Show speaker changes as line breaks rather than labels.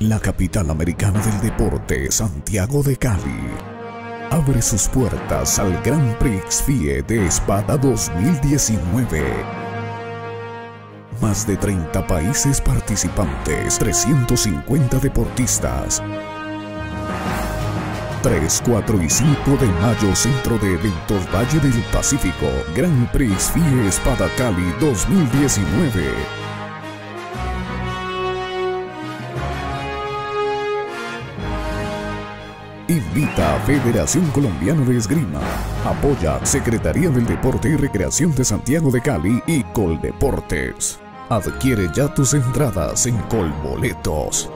la capital americana del deporte, Santiago de Cali, abre sus puertas al Gran Prix FIE de Espada 2019. Más de 30 países participantes, 350 deportistas. 3, 4 y 5 de mayo, Centro de Eventos Valle del Pacífico, Gran Prix FIE Espada Cali 2019. Invita a Federación Colombiana de Esgrima. Apoya Secretaría del Deporte y Recreación de Santiago de Cali y Coldeportes. Adquiere ya tus entradas en Colboletos.